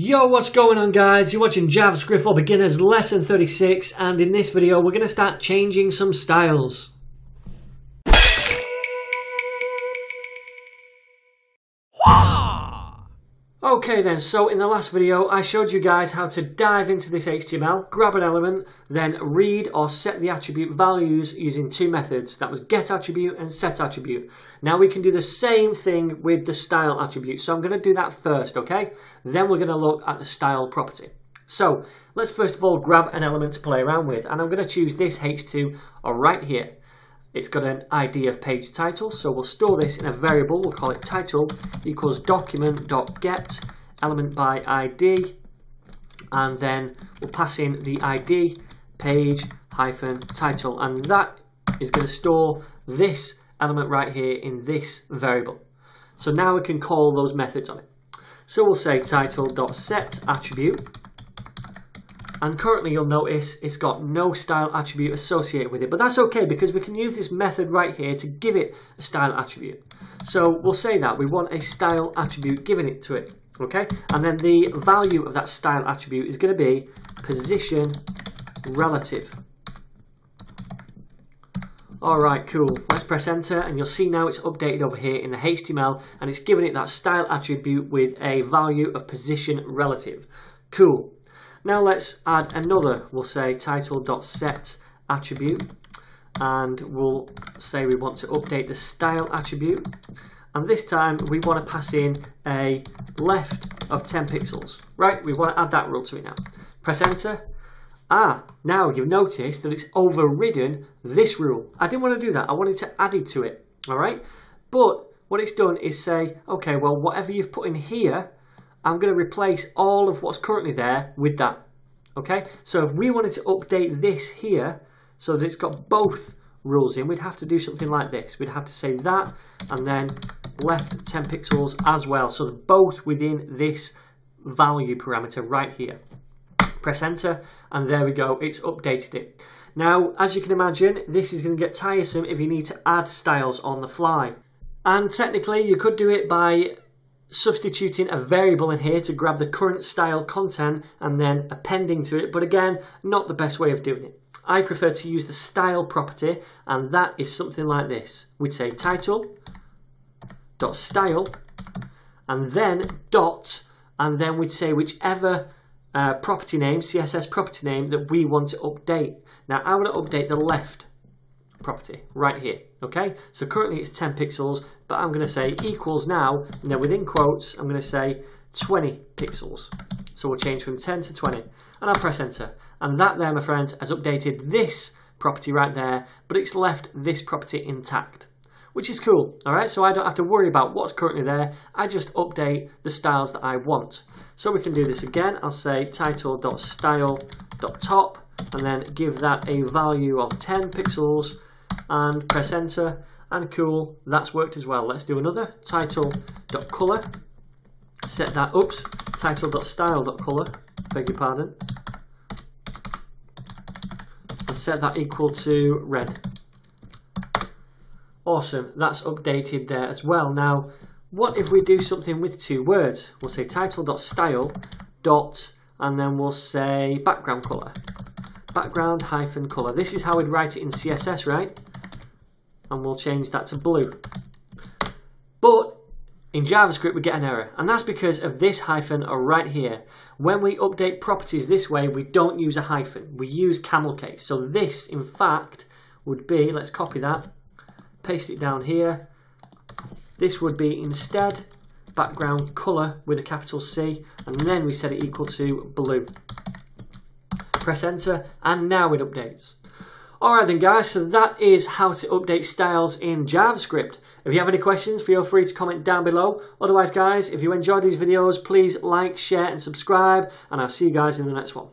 Yo, what's going on guys? You're watching JavaScript for Beginners lesson 36 and in this video we're going to start changing some styles. Okay then, so in the last video I showed you guys how to dive into this HTML, grab an element, then read or set the attribute values using two methods. That was get attribute and set attribute. Now we can do the same thing with the style attribute. So I'm going to do that first, okay? Then we're going to look at the style property. So let's first of all grab an element to play around with and I'm going to choose this h2 right here. It's got an ID of page title, so we'll store this in a variable, we'll call it title equals document.get element by ID, and then we'll pass in the ID page hyphen title, and that is going to store this element right here in this variable. So now we can call those methods on it. So we'll say title.set attribute and currently you'll notice it's got no style attribute associated with it but that's okay because we can use this method right here to give it a style attribute so we'll say that we want a style attribute given it to it okay and then the value of that style attribute is going to be position relative Alright, cool. Let's press enter and you'll see now it's updated over here in the HTML and it's given it that style attribute with a value of position relative. Cool. Now let's add another, we'll say title.set attribute and we'll say we want to update the style attribute and this time we want to pass in a left of 10 pixels. Right, we want to add that rule to it now. Press enter. Ah, now you've noticed that it's overridden this rule. I didn't want to do that. I wanted to add it to it. All right, but what it's done is say, okay, well, whatever you've put in here, I'm going to replace all of what's currently there with that. Okay, so if we wanted to update this here so that it's got both rules in, we'd have to do something like this. We'd have to say that and then left 10 pixels as well. So they're both within this value parameter right here. Press enter and there we go, it's updated it. Now, as you can imagine, this is going to get tiresome if you need to add styles on the fly. And technically, you could do it by substituting a variable in here to grab the current style content and then appending to it, but again, not the best way of doing it. I prefer to use the style property, and that is something like this. We'd say title, dot style, and then dot, and then we'd say whichever uh, property name, CSS property name, that we want to update. Now, I want to update the left property right here. Okay, so currently it's 10 pixels, but I'm going to say equals now, and then within quotes, I'm going to say 20 pixels. So we'll change from 10 to 20, and I'll press enter. And that there, my friends, has updated this property right there, but it's left this property intact, which is cool. All right, so I don't have to worry about what's currently there. I just update the styles that I want. So we can do this again. I'll say title.style.top, and then give that a value of 10 pixels, and press enter and cool. That's worked as well. Let's do another title.color set that oops title.style.color beg your pardon. And set that equal to red. Awesome. That's updated there as well. Now what if we do something with two words? We'll say title.style dot and then we'll say background color background hyphen color this is how we'd write it in css right and we'll change that to blue. But in JavaScript we get an error and that's because of this hyphen right here. When we update properties this way we don't use a hyphen, we use camel case. So this in fact would be, let's copy that, paste it down here. This would be instead background colour with a capital C and then we set it equal to blue. Press enter and now it updates. Alright then guys, so that is how to update styles in JavaScript. If you have any questions, feel free to comment down below. Otherwise guys, if you enjoyed these videos, please like, share and subscribe, and I'll see you guys in the next one.